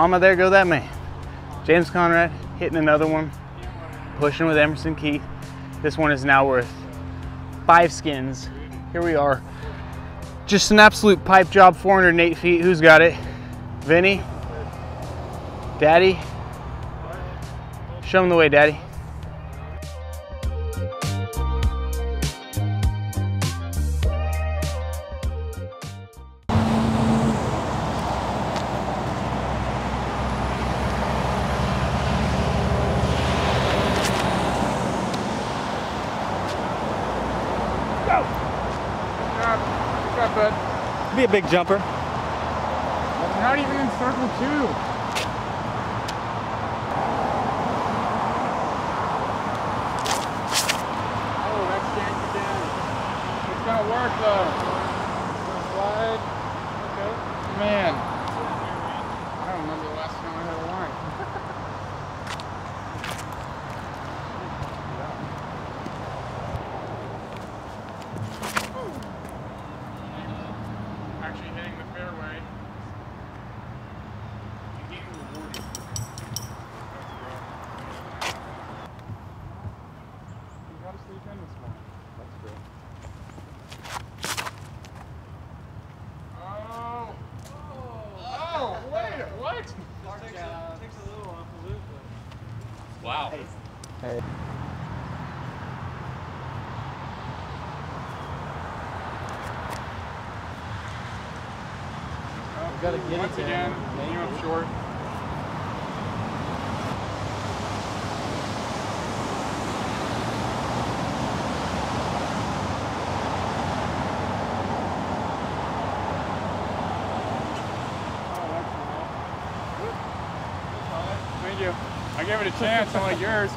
Mama, there go that man. James Conrad hitting another one, pushing with Emerson Keith. This one is now worth five skins. Here we are. Just an absolute pipe job, 408 feet. Who's got it? Vinny? Daddy? Show him the way, Daddy. Be a big jumper. Not even in circle two. Oh, that's yanked again. It's gonna work though. Gonna slide. Okay. Man. I don't remember the last time I had a line. Actually hitting the fairway. You're getting rewarded. That's rough. You gotta sleep in this morning. That's good. Oh! Oh! Wait! What? Wow. Oh, gotta get it Once there. again, came up short. I gave it a chance, unlike yours.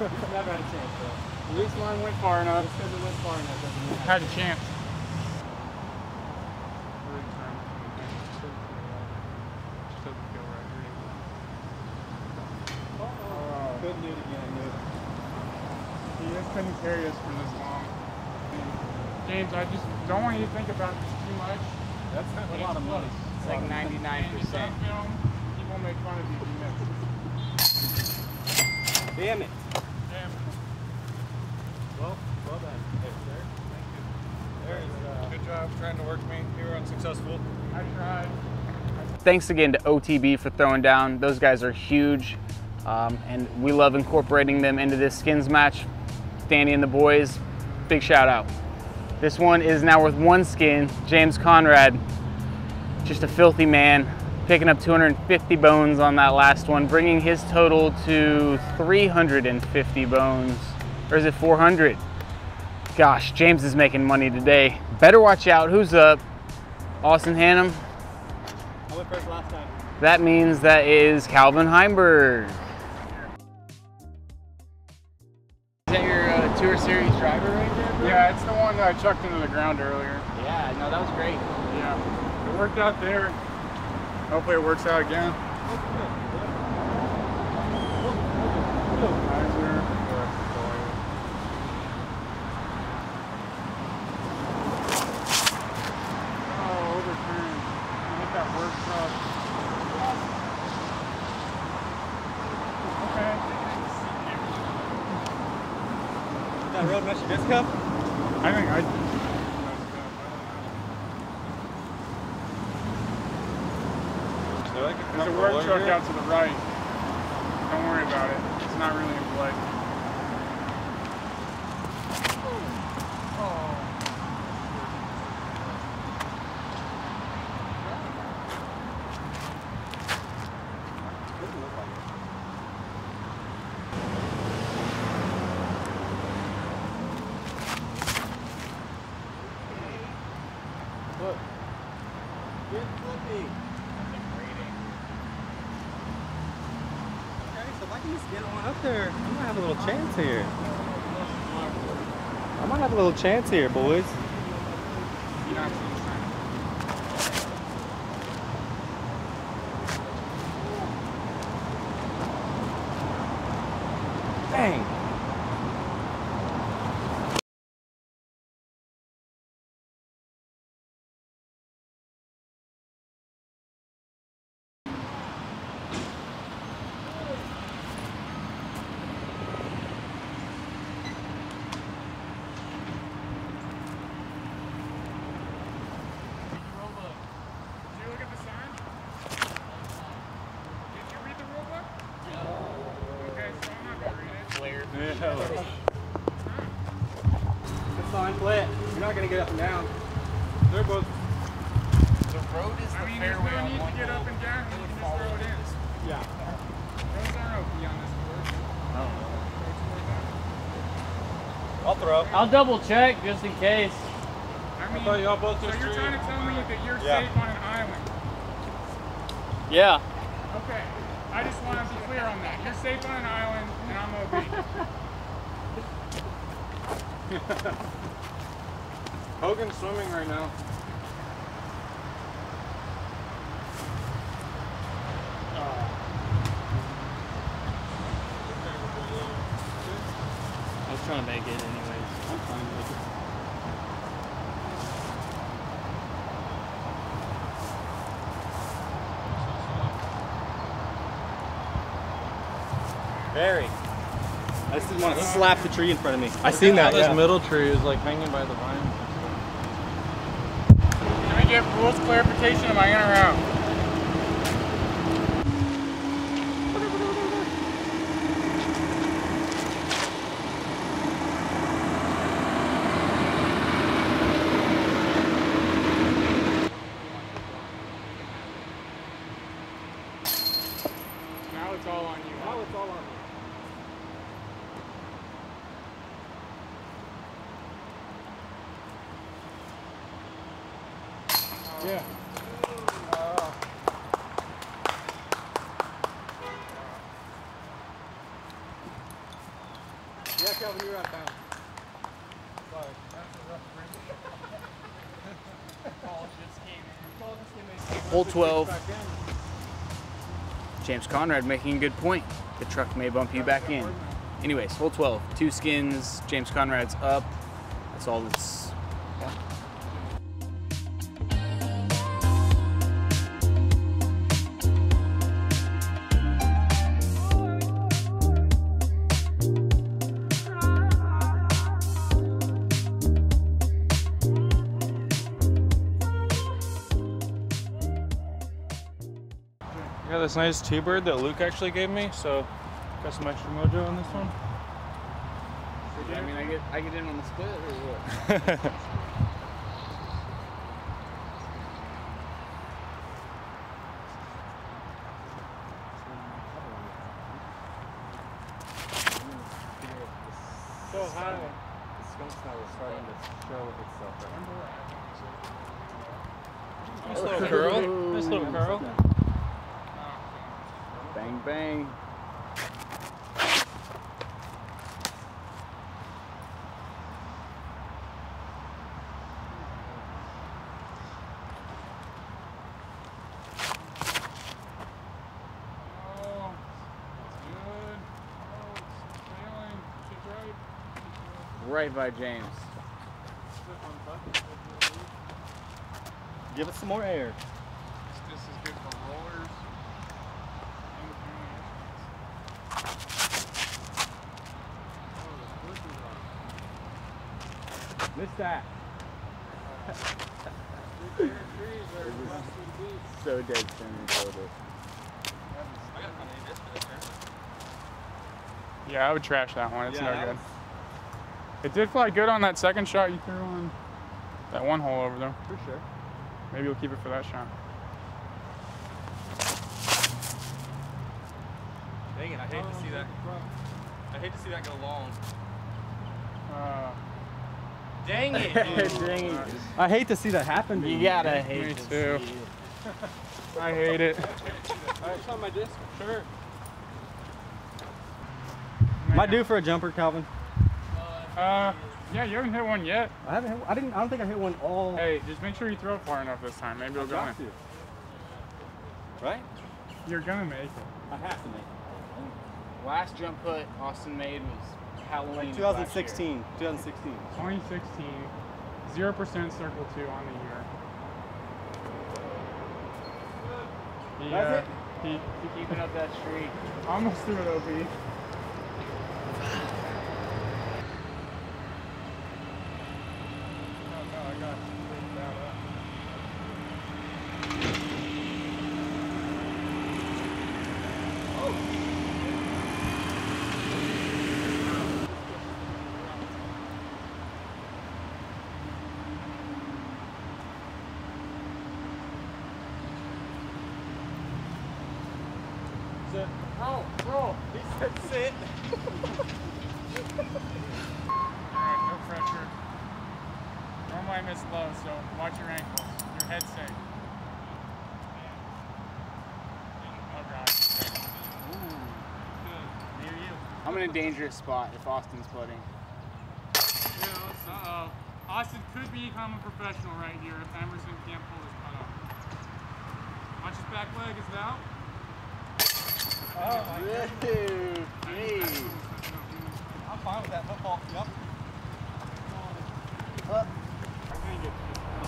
Never had a chance, though. At least mine went far enough. Because it went far enough, doesn't mean Had a chance. Couldn't do it again, dude. He just couldn't carry us for this long. James, I just don't want you to think about this too much. That's not a lot of money. It's like 99%. And you people make fun of you if you miss. Damn it. Well, well done. Hey, sir. Thank you. There's, uh, Good job trying to work me. You were unsuccessful. I tried. Thanks again to OTB for throwing down. Those guys are huge, um, and we love incorporating them into this skins match. Danny and the boys, big shout out. This one is now worth one skin. James Conrad, just a filthy man, picking up 250 bones on that last one, bringing his total to 350 bones. Or is it 400? Gosh, James is making money today. Better watch out. Who's up? Austin Hannum. I went first last time. That means that is Calvin Heimburg. Series driver right there? bro? Yeah, it's the one that I chucked into the ground earlier. Yeah, no, that was great. Yeah. It worked out there. Hopefully it works out again. Kaiser. Oh, overturned. I hit that work truck. Okay. That road rush your disc cup? I think I. So I could There's a work truck out to the right. Don't worry about it. It's not really in play. Look. Good flipping. Okay, so if I can just get on up there, I might have a little chance here. I might have a little chance here, boys. You know, it's insane. Dang. It's fine, play it. You're not gonna get up and down. They're both. The road is I mean, there's no need to get up and down. You can just throw it in. Yeah. Those aren't OB on this course. I'll double check just in case. I mean, thought y'all both so you're threw trying to tell me that you're Yeah. safe on an island. Yeah. Okay. I just want to be clear on that. You're safe on an island, and I'm OB. Hogan's swimming right now. I was trying to make it anyways. I'm fine with it. Barry. I just didn't want to slap the tree in front of me. I seen that. This Yeah. middle tree is like hanging by the vine. Can I get rules clarification? Am I in or out? Now it's all on you. Now it's all on me. Yeah. Yeah, Kelvin, you're out of bounds. Sorry. Hole 12. James Conrad making a good point. The truck may bump you back in. Anyways, hole 12. Two skins. James Conrad's up. That's all that's. This nice T-bird that Luke actually gave me, so got some extra mojo on this one. I mean, I get I get in on the split or what? So high. The skunk smell is starting to show itself. Nice little curl. Nice little curl. Bang bang. Oh, it's good. Oh, it's failing. Shit's right. Right by James. Give it some more air. This is good for rollers. and Missed that. So dead center shoulder. Yeah, I would trash that one. It's Yeah, no that good. Was- It did fly good on that second shot you threw on that one hole over there. For sure. Maybe we'll keep it for that shot. Dang it, I hate to see that. I hate to see that go long. Uh, Dang it, Dang it. I hate to see that happen. You gotta hate Me to too. see it. I hate it. Alright, it's on my disc. Sure. Am I due for a jumper, Calvin? Uh, yeah, you haven't hit one yet. I haven't. Hit, I didn't. I don't think I hit one all. Hey, just make sure you throw it far enough this time. Maybe it'll go in. got to. Right? You're gonna make it. I have to make. it. Last jump put Austin made was Halloween. Like last 2016. 2016. 2016, 0% circle two on the year. He, That's uh, it? he year. Keeping up that streak. almost threw it OB. Sit. Roll, roll. He said sit. Alright, no pressure. Normally I miss low, so watch your ankles. Your head safe. Oh god. Near you. I'm in a dangerous spot if Austin's putting. Uh-oh. Austin could become a professional right here if Emerson can't pull his putt off. Watch his back leg, is it out? Oh my god. Dude, geez. I'm fine with that football. Yep.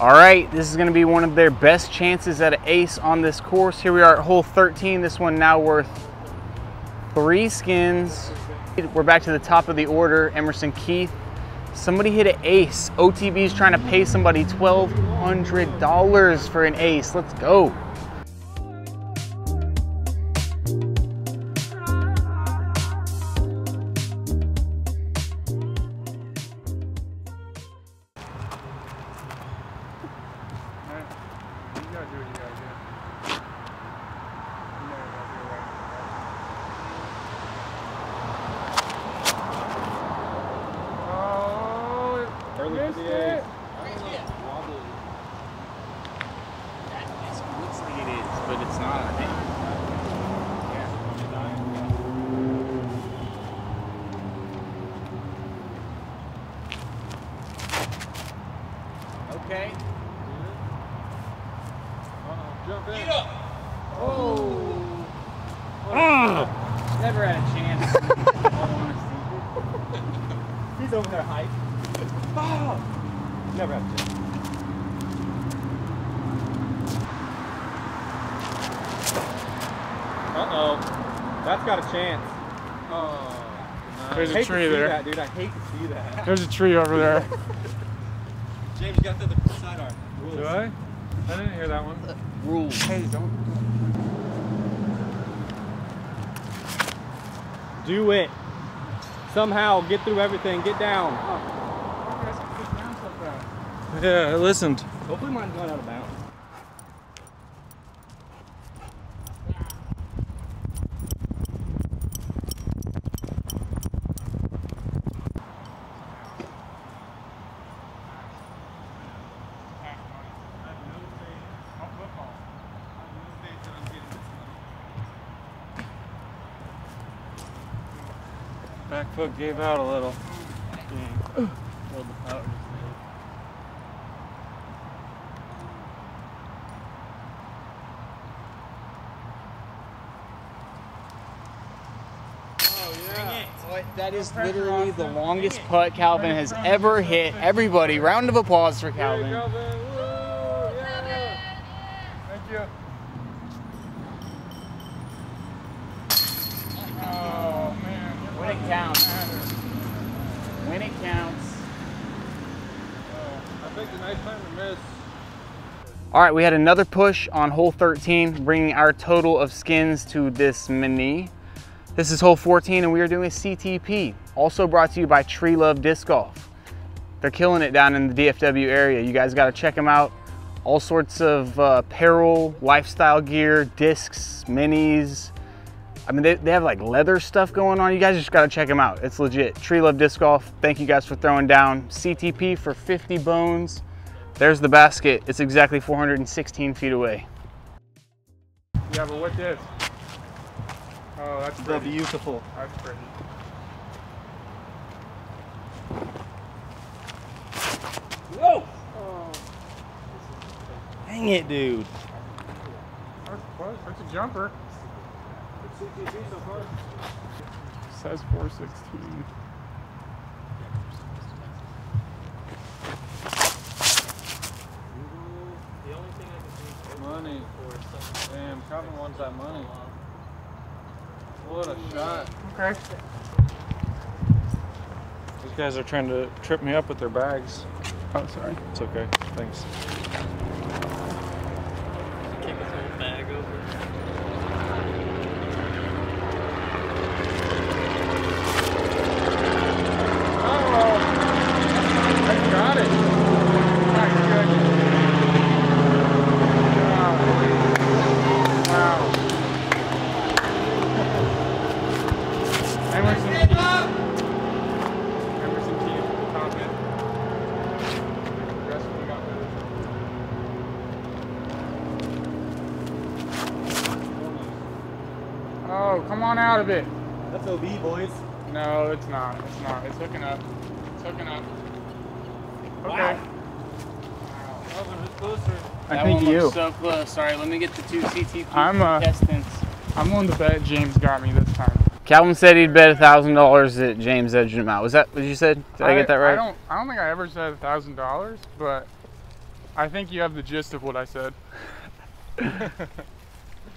All right, this is going to be one of their best chances at an ace on this course. Here we are at hole 13. This one now worth three skins. We're back to the top of the order. Emerson Keith. Somebody hit an ace. OTB is trying to pay somebody $1,200 for an ace. Let's go. Uh-oh. That's got a chance. Oh. There's a hate tree to see there. that, dude. I hate to see that. There's a tree over there. James, you got to the sidearm. Rules. Do I? I didn't hear that one. Rules. Hey, don't. Do it. Somehow get through everything. Get down. Oh. Yeah, I listened. Hopefully mine's going out of bounds. Back foot gave out a little. Oh, that is literally the longest putt Calvin has ever hit. Everybody, round of applause for Calvin. Thank you. Oh man. you're When it fucking counts. matter. When it counts. I picked a nice. All right, we had another push on hole 13, bringing our total of skins to this mini. This is hole 14 and we are doing a CTP, also brought to you by Tree Love Disc Golf. They're killing it down in the DFW area. You guys gotta check them out. All sorts of uh, apparel, lifestyle gear, discs, minis. I mean, they, they have like leather stuff going on. You guys just gotta check them out. It's legit. Tree Love Disc Golf, thank you guys for throwing down. CTP for 50 bones. There's the basket. It's exactly 416 feet away. Yeah, but what this? Oh, that's The beautiful. That's pretty. Whoa! Dang it, dude. That's close. That's a jumper. Says 416. Money. Damn, Calvin wants that money. What a shot. Okay. These guys are trying to trip me up with their bags. Oh, sorry. It's okay. Thanks. Kick his whole bag over. Oh, I got it. My goodness. Wow. Wow. Oh, come on out of it. That's OB, boys. No, it's not. It's not. It's hooking up. It's hooking up. Okay. Wow. That was a bit closer. I that think one you. looks so. Sorry, let me get the two CTP I'm, uh, contestants. I'm willing to bet James got me this time. Calvin said he'd bet a thousand dollars that James edged him out. Was that what you said? Did I, get that right? I don't. I don't think I ever said a thousand dollars, but I think you have the gist of what I said.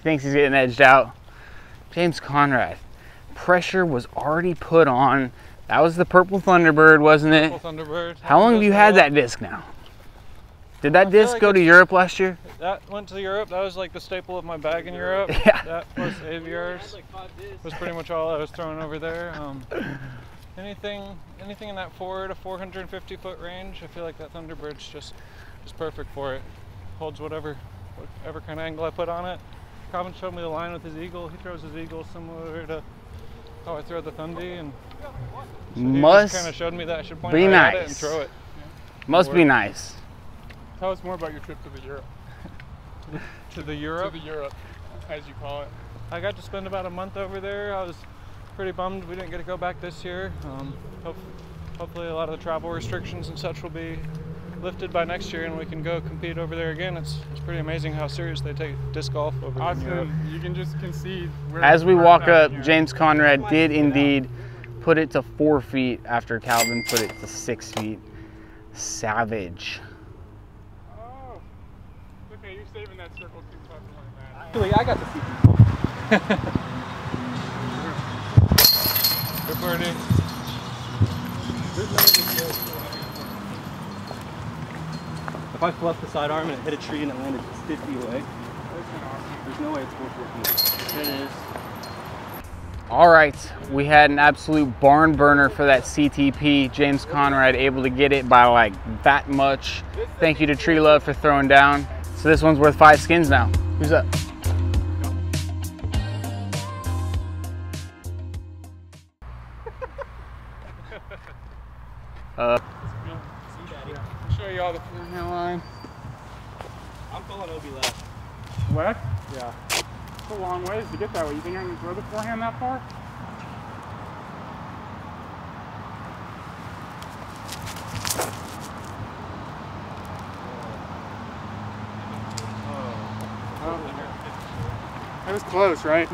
Thinks he's getting edged out. James Conrad. Pressure was already put on. That was the purple Thunderbird, wasn't it? Purple Thunderbird. How long have you had that disc now? Did that disc like go to Europe last year? That went to Europe. That was like the staple of my bag in Europe. Yeah. That plus Aviars was pretty much all I was throwing over there. Um, anything, anything in that four to 450 foot range, I feel like that Thunderbird's just, just perfect for it. Holds whatever, whatever kind of angle I put on it. Calvin showed me the line with his eagle. He throws his eagle similar to how I throw the Thundy, and so he kind of Must showed me that I should point be right at it and nice. throw it. must be nice. Tell us more about your trip to the Europe. To the Europe. To the Europe, as you call it. I got to spend about a month over there. I was pretty bummed we didn't get to go back this year. Um, hope, hopefully, a lot of the travel restrictions and such will be lifted by next year, and we can go compete over there again. It's, it's pretty amazing how serious they take disc golf over in Europe. Austin, you can just concede. We're, As we walk up, here. James Conrad did indeed put it to four feet after Calvin put it to six feet. Savage. Oh, okay. You're saving that circle too fucking like that. Actually, I got the CTP. Good birdie. If I fluffed the sidearm and it hit a tree and it landed 50 feet away, there's no way it's 414. It is. All right, we had an absolute barn burner for that CTP. James Conrad able to get it by like that much. Thank you to Tree Love for throwing down. So this one's worth five skins now. Who's up? Uh, I'll show you all the forehand line. I'm calling OB left. Left? Yeah. It's a long ways to get that way. You think I can throw the forehand that far? Close, right?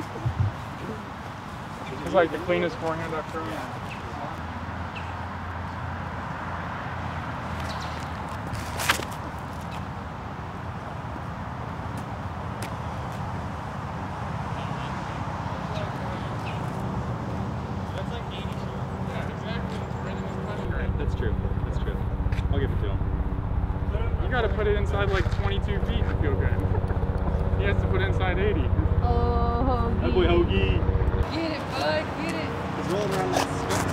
It's like the cleanest forehand I've thrown. That's true. That's true. I'll give it to him. You gotta put it inside like 22 feet to feel good. He has to put it inside 80. Oh, That boy Hoagie. Get it, bud, get it. He's rolling around that sweat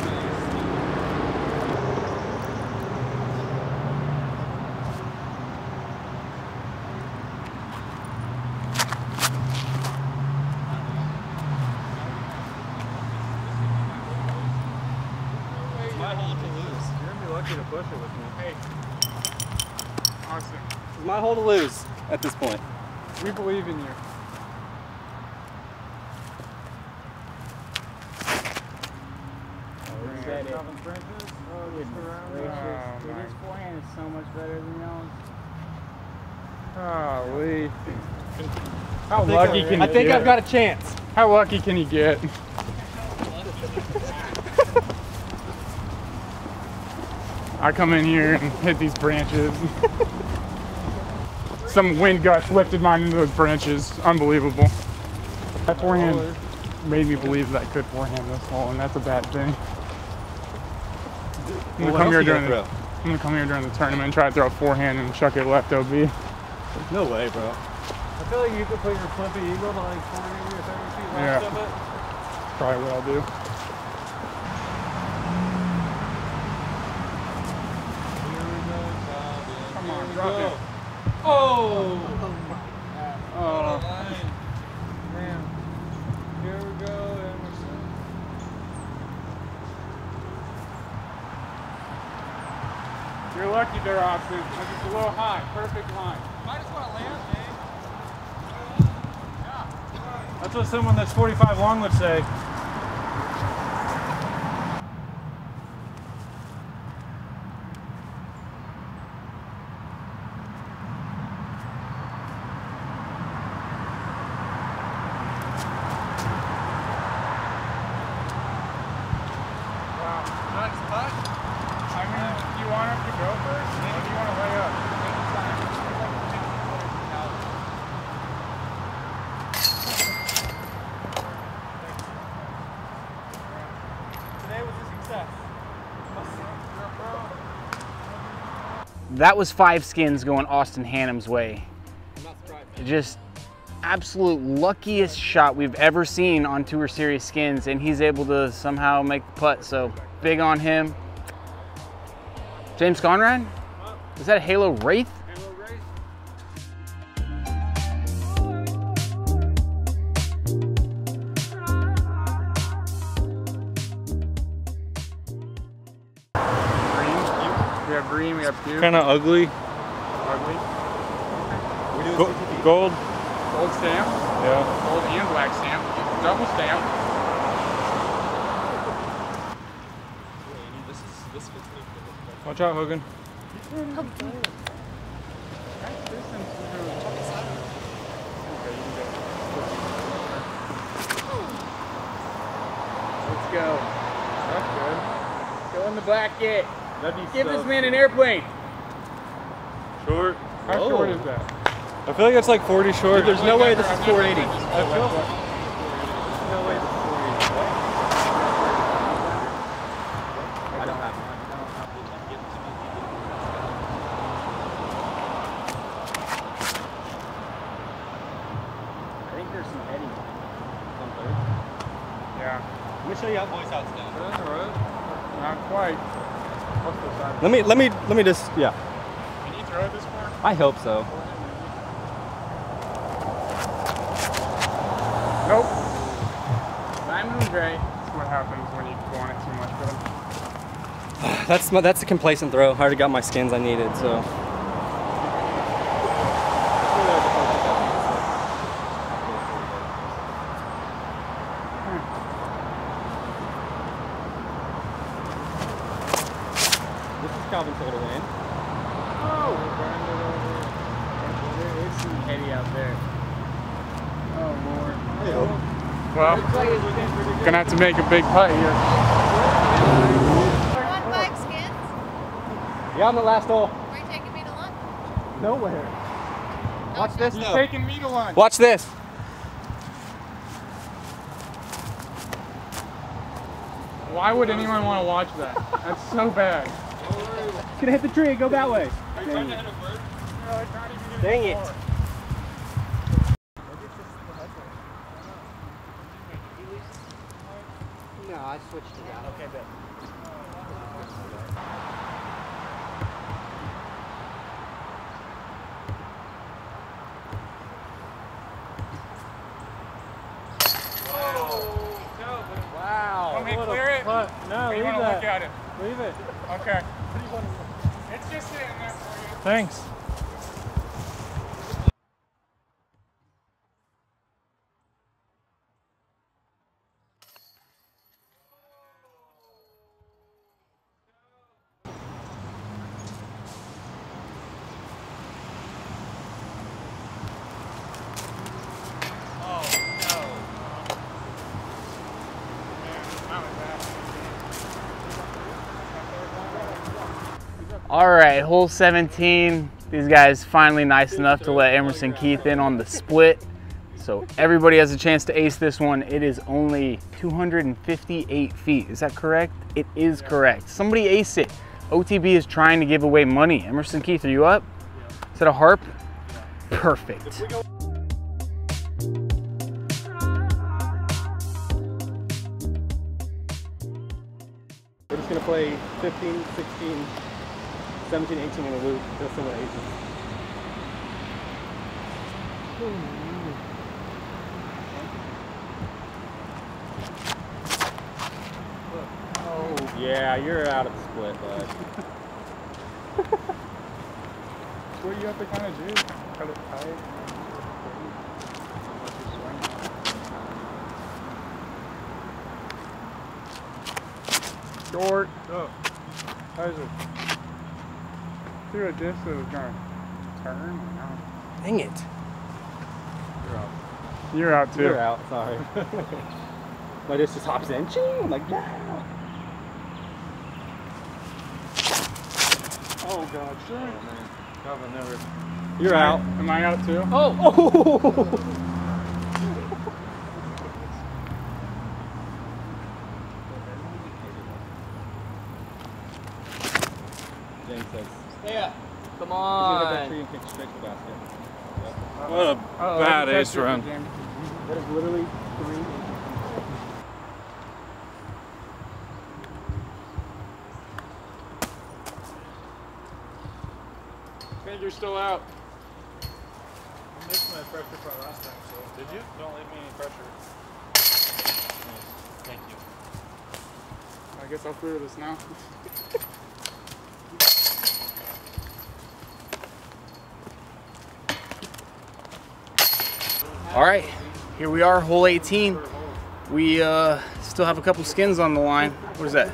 It's my hole to lose. You're gonna be lucky to push it with me. Hey, Austin, It's my hole to lose at this point. we believe in you. said it. Calvin Oh, just around Dude, forehand is oh, so much better than yours. Golly. How I think lucky I- can I think get? I've got a chance. How lucky can you get? I come in here and hit these branches. Some wind gust lifted mine into those branches. Unbelievable. That forehand made me believe that I could forehand this hole, and that's a bad thing. I'm gonna What come here during the. I'm gonna come here during the tournament and try to throw a forehand and chuck it left OB. No way, bro. I feel like you could put your flippy eagle to like 40 or 30 feet left Yeah. of it. Probably what I'll do. Come on, drop it. Oh! Oh. line. Man. Here we go, Emerson. You're lucky there, Austin. Because it's a little high. Perfect line. Might just want to land, man. That's what someone that's 45 long would say. Wow. Nice putt. I mean, do you want him to go first, or do you want to lay up? Today was a success. That was five skins going Austin Hannum's way. Just absolute luckiest shot we've ever seen on Tour Series skins, and he's able to somehow make the putt. So big on him. James Conrad? Is that Halo Wraith? Two. Kind of ugly. ugly. Go- gold. Gold stamp. Yeah. Gold and black stamp. Double stamp. This is this fits me. Watch out, Hogan. Let's go. That's good. Go in the black gate. Give so this man an airplane. Short. How Whoa. short oh. is that? I feel like it's like 40 short. There's no way this is 480. been this I close. feel- No way this is 480. I don't have I think there's some heading. Yeah. Let me show you how boys out's done. That's all right. Not quite. What's the side? Let me let me let me just yeah. I hope so. Nope. Diamond Gray. That's what happens when you go on it too much with them. That's my, that's a complacent throw. I already got my skins I needed, so. This is Calvin Total Wayne. Oh! There is some heady out there. Oh, Lord. Well, gonna have to make a big putt here. Want five skins? Yeah, on the last hole. Are you taking me to lunch? Nowhere. Watch this He's though. taking me to lunch. Watch this. Why would anyone want to watch that? That's so bad. It's gonna hit the tree. Go that way. Dang it. No, I switched it out. Okay, bet. Wow. Want me to what a clear it? putt. No, Or you leave want to look that. at it? Leave it. Okay. It's just sitting there for you. Thanks. All right, hole 17. These guys finally nice enough to let Emerson Keith in on the split. So everybody has a chance to ace this one. It is only 258 feet. Is that correct? It is correct. Somebody ace it. OTB is trying to give away money. Emerson Keith, are you up? Is that a harp? Perfect. We're just gonna play 15, 16, 17, 18 in the loop. They'll still at 18. Oh. Yeah, you're out of the split, bud. do you have to kind of do? Cut it tight. Short. Oh. How's? See what this is gonna turn. No. Dang it. You're out. You're out too. You're out, sorry. My disc just hops in. Ching! Like, yeah. Oh god, sure. Oh, Calvin never. You're out. Am I out too? Oh! James says. Yeah. Come He's gonna hit that tree and kick straight to the basket. What a Uh-oh, bad catch ace it, run. Jamie. That is literally three inches. you're still out. I missed my pressure part last time, so. Did you? Don't leave me any pressure. Thank you. I guess I'll clear this now. All right, here we are, hole 18. We uh, still have a couple skins on the line. What is that?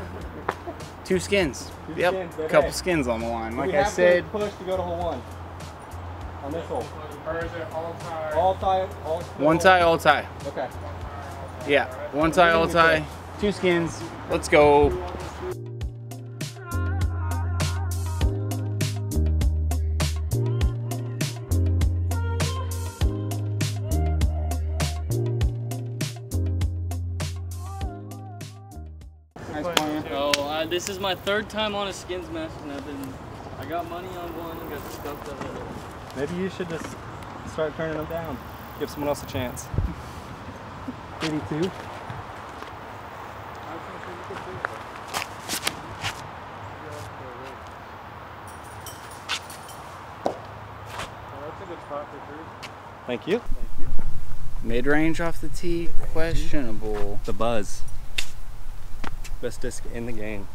Two skins. Two yep, skins, but couple hey, skins on the line. Like we I have said, to push to go to hole one. On this hole. Or is it all time? All tie. All one tie, all tie. Okay. Yeah, one tie, all tie. Two skins. Let's go. So uh, this is my third time on a skins match, and I've been. I got money on one and got stuffed on the other. Maybe you should just start turning them down. Give someone else a chance. 82. That's a good spot for three. Thank you. Mid range off the tee, questionable. The buzz. Best disc in the game.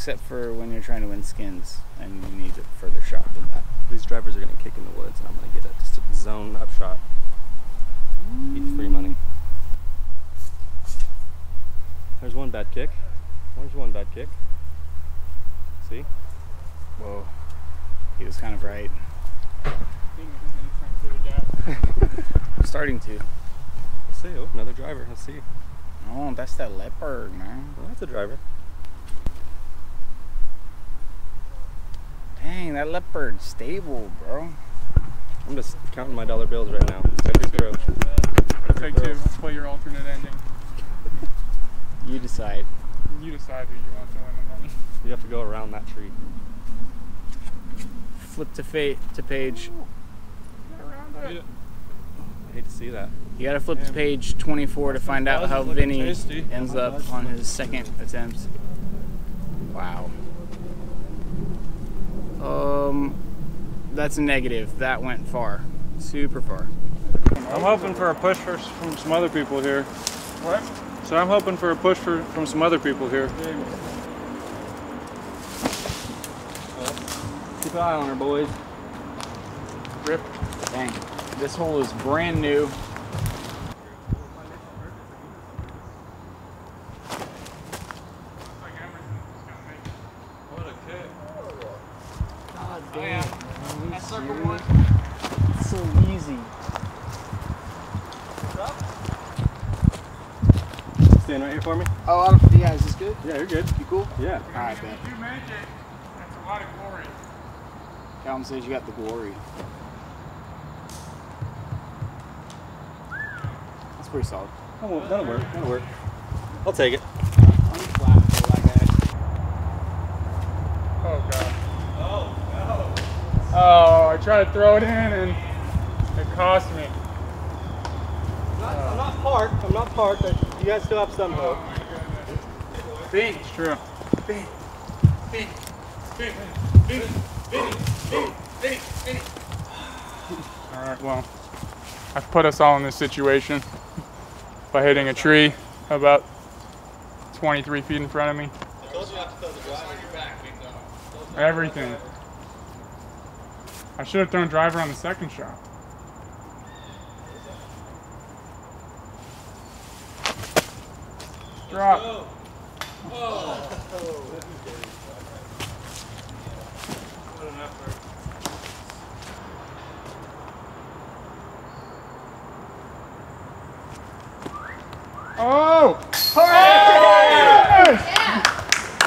Except for when you're trying to win skins and you need a further shot than that. These drivers are gonna kick in the woods, and I'm gonna get a just a zone up shot. Eat free money. There's one bad kick. There's one bad kick. See? Whoa, he was kind of right. I'm Starting to. Let's see. Oh, another driver. Let's see. Oh, that's that leopard, man. Well, that's a driver. Dang, that leopard stable, bro. I'm just counting my dollar bills right now. Every throw. Take two. Play your alternate ending. You decide. You decide who you want to win the money. You have to go around that tree. Flip to fa- to page. I hate to see that. You gotta flip to page 24 to find out how how is Vinny tasty. ends up on his second attempt. Wow. Um, that's a negative. That went far, super far. I'm hoping for a push for, from some other people here. What? So I'm hoping for a push for, from some other people here. Keep an eye on her, boys. Rip. Dang, this hole is brand new. What a kick. God Oh, yeah. That circle one. It's so easy. Stand right here for me. Oh, I don't, yeah, is this good? You're good. You cool? Yeah. All right, Ben. If you make it, that's a lot of glory. Calvin says you got the glory. That's pretty solid. That'll, that'll work. That'll work. I'll take it. I'm flat for that guy. Oh god. Oh no. Oh, I tried to throw it in and it cost me. I'm not, I'm not parked. I'm not parked. but You guys still have some hope. Bing. It's true. All right, well, I've put us all in this situation by hitting a tree about 23 feet in front of me. Everything. I should have thrown driver on the second shot. Drop. Oh! oh! Hooray!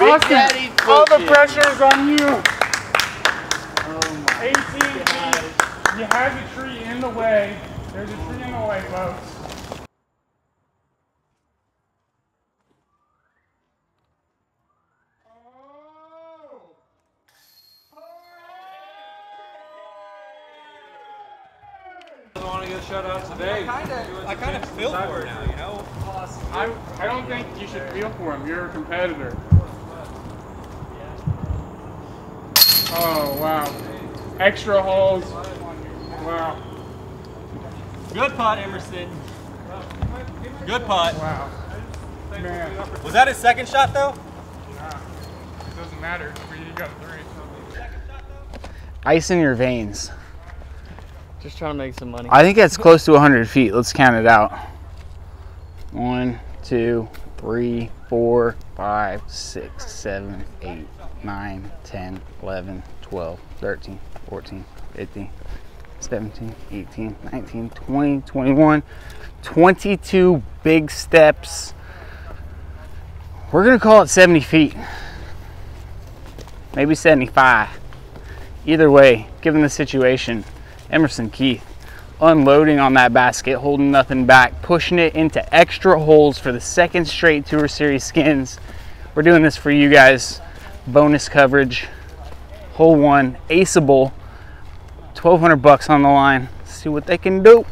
Austin, all the pressure is on you. 18 feet. You have the tree in the way. There's a tree in the way, folks. I want to get a shout out today. I kind of feel for it now, you know? I, I don't think you should feel for him. You're a competitor. Oh, wow. Extra holes. Wow. Good putt, Emerson. Good putt. Wow. Man, Was that his second shot, though? it doesn't matter. You, you got three. Ice in your veins. Just trying to make some money. I think that's close to 100 feet. Let's count it out. One, two, three, four, five, six, seven, eight, nine, 10, 11, 12, 13, 14, 15, 17, 18, 19, 20, 21, 22 big steps. We're to call it 70 feet. Maybe 75. Either way, given the situation, Emerson Keith unloading on that basket, holding nothing back, pushing it into extra holes for the second straight Tour Series skins. We're doing this for you guys. Bonus coverage. Hole one, aceable. 1200 bucks on the line. See what they can do.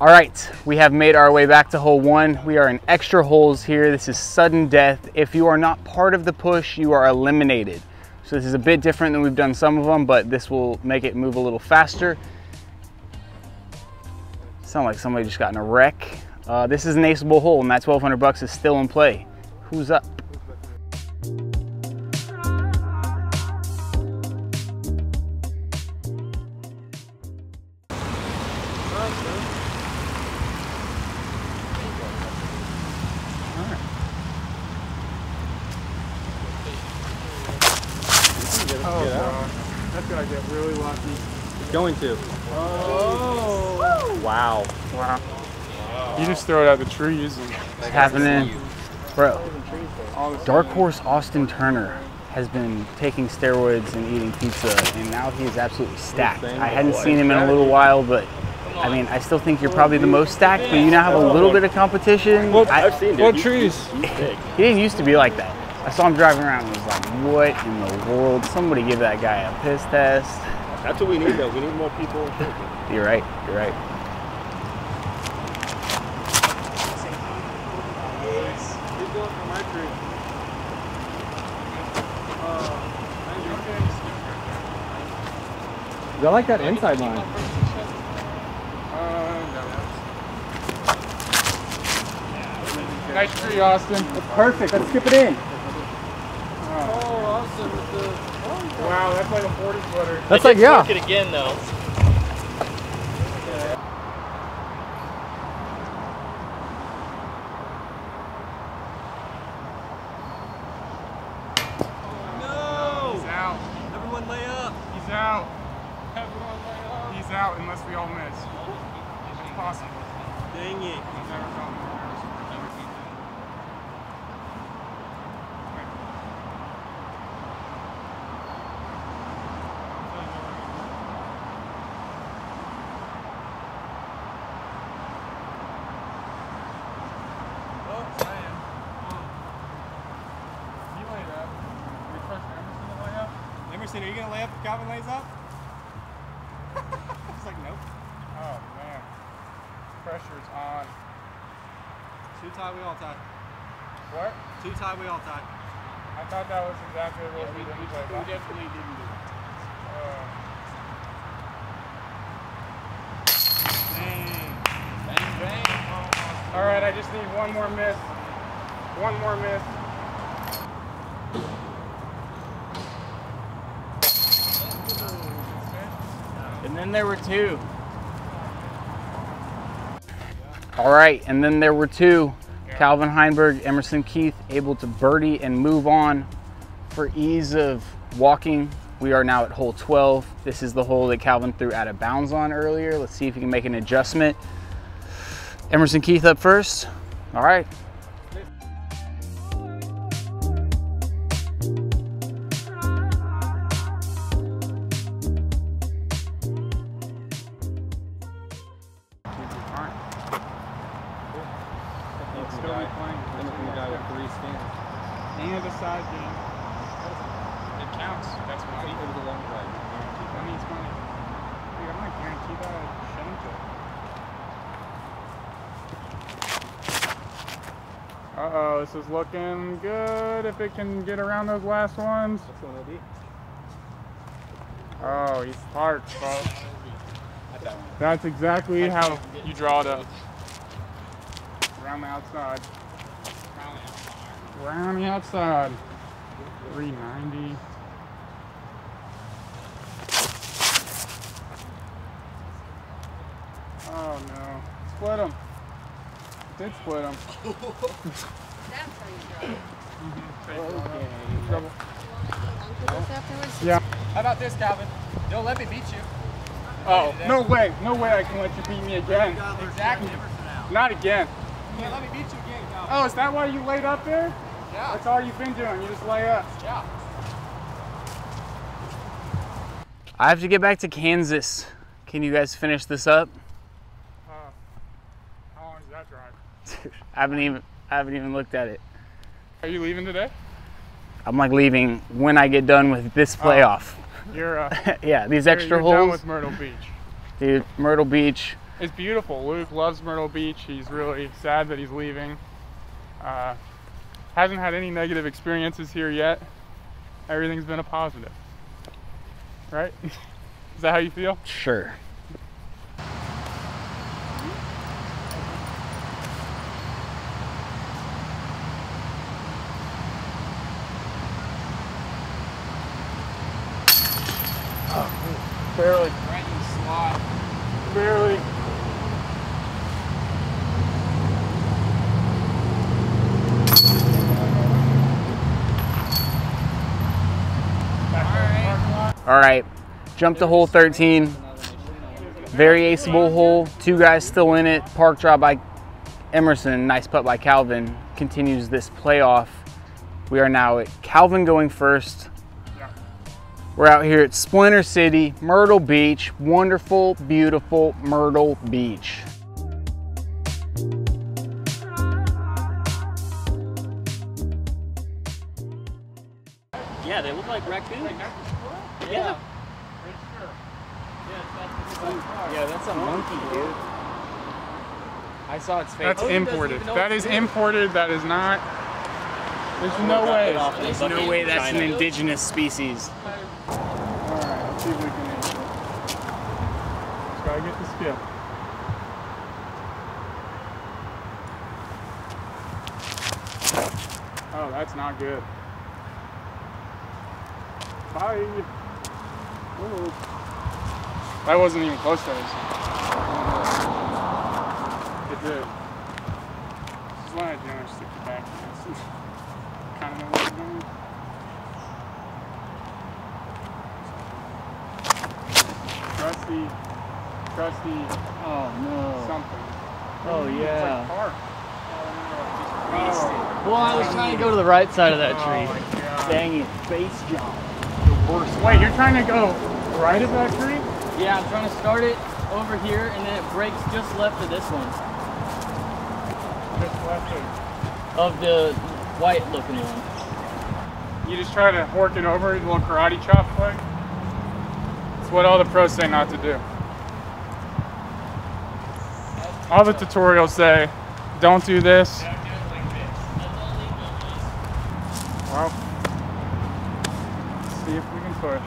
All right, we have made our way back to hole one. We are in extra holes here. This is sudden death. If you are not part of the push, you are eliminated. So this is a bit different than we've done some of them, but this will make it move a little faster. Sound like somebody just got in a wreck. Uh, this is an aceable hole, and that 1200 bucks is still in play. Who's up? Going to. Oh! Wow. Wow. You just throw it out the trees and What's happening? Bro, Dark Horse Austin Turner has been taking steroids and eating pizza, and now he is absolutely stacked. I hadn't seen him in a little while, but I mean, I still think you're probably the most stacked, but you now have a little bit of competition. What, I, have seen What trees? he didn't used to be like that. I saw him driving around and was like, what in the world? Somebody give that guy a piss test. That's what we need, though. We need more people. You're right, you're right. I like that inside line. Nice tree, Austin. Perfect. Let's skip it in. Wow, that's like a 40 footer. That's like, yeah. It again though. He's out. Everyone lay up. He's out. He's out unless we all miss. It's possible. Dang it. He's never gone there. He laid up. We trust Emerson to lay up? Emerson, are you going to lay up if Calvin lays up? He's like, nope. Oh man. Pressure's on. Two tie, we all tie. What? Two tie, we all tie. I thought that was exactly what we didn't play. We definitely didn't do that. Bang bang. All right, I just need one more miss. One more miss. And then there were two. All right, and then there were two. Calvin Heimburg, Emerson Keith able to birdie and move on for ease of walking. We are now at hole 12. This is the hole that Calvin threw out of bounds on earlier. Let's see if he can make an adjustment. Emerson Keith up first. All right. If it can get around those last ones. What's one OB? Oh, he's parked, folks. That's exactly oh, how you draw it up. Around the outside. Around the outside. 390. Oh no. Split him. Did split him. That's how you drive. Okay. Trouble. Uncle this afterwards? Yeah. How about this, Calvin? Don't let me beat you. Oh, no way. No way I can let you beat me again. Exactly. Not again. You can't let me beat you again, Calvin. Oh, is that why you laid up there? Yeah. That's all you've been doing. You just lay up. Yeah. I have to get back to Kansas. Can you guys finish this up? Uh, how long does that drive? I haven't even I haven't even looked at it. Are you leaving today? I'm like leaving when I get done with this playoff. You're uh, yeah, these you're, extra you're done holes, with Myrtle Beach. dude. Myrtle Beach. It's beautiful. Luke loves Myrtle Beach. He's really sad that he's leaving. Uh, hasn't had any negative experiences here yet. Everything's been a positive. Right? Is that how you feel? Sure. Barely. Right in the slot. Barely. All right, jump to hole 13. Very aceable hole. Two guys still in it. Park draw by Emerson. Nice putt by Calvin. Continues this playoff. We are now at Calvin going first. We're out here at Splinter City, Myrtle Beach. Wonderful, beautiful Myrtle Beach. Yeah, they look like raccoons. Yeah. Yeah, that's a monkey, dude. I saw its face. That's Oh, imported. even know That it's is there. imported. That is not. There's no way. There's no way that's an indigenous species. Alright, let's see if we can make it. Just gotta get the skip. Oh, that's not good. Bye. Ooh. That wasn't even close to us. It did. This is what I I stick it back. kind of know what I'm doing. Trusty, trusty Oh no. something. Oh yeah. It's like park. Oh. Well, I was trying to go to the right side of that Oh tree. god. Dang it, face jump. Wait, you're trying to go right at that tree? Yeah, I'm trying to start it over here, and then it breaks just left of this one, Just left it. of the white looking one. You just try to work it over, a little karate chop play. It's what all the pros say not to do. All the tutorials say, don't do this. Well, let's see if we can push.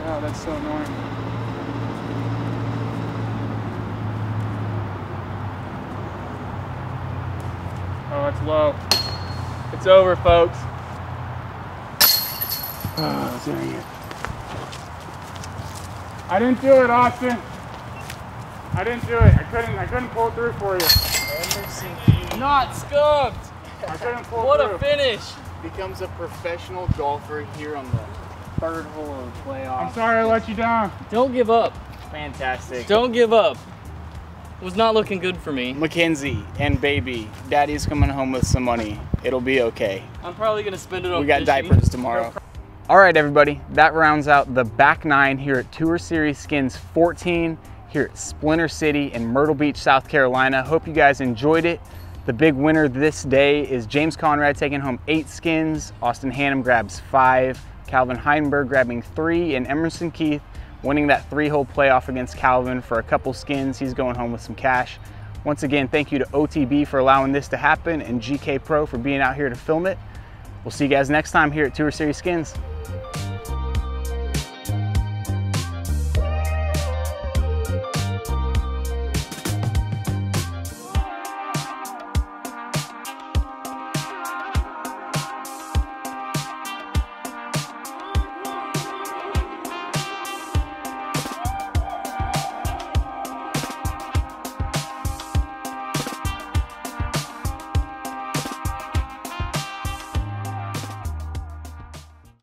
Yeah, that's so annoying. Oh, it's low. It's over, folks. Oh, dang it. I didn't do it, Austin. I didn't do it. I couldn't. I couldn't pull through for you. Not scuffed. I couldn't pull What through. a finish. Becomes a professional golfer here on the third hole of the playoff. I'm sorry I let you down. Don't give up. Fantastic. Don't give up. Was not looking good for me. Mackenzie and baby, daddy's coming home with some money. It'll be okay. I'm probably gonna spend it on We got fishing. diapers tomorrow. All right, everybody, that rounds out the back nine here at Tour Series Skins 14 here at Splinter City in Myrtle Beach, South Carolina. Hope you guys enjoyed it. The big winner this day is James Conrad taking home eight skins, Austin Hannum grabs five, Calvin Heimburg grabbing three, and Emerson Keith winning that three-hole playoff against Calvin for a couple skins. He's going home with some cash. Once again, thank you to OTB for allowing this to happen and GK Pro for being out here to film it. We'll see you guys next time here at Tour Series Skins.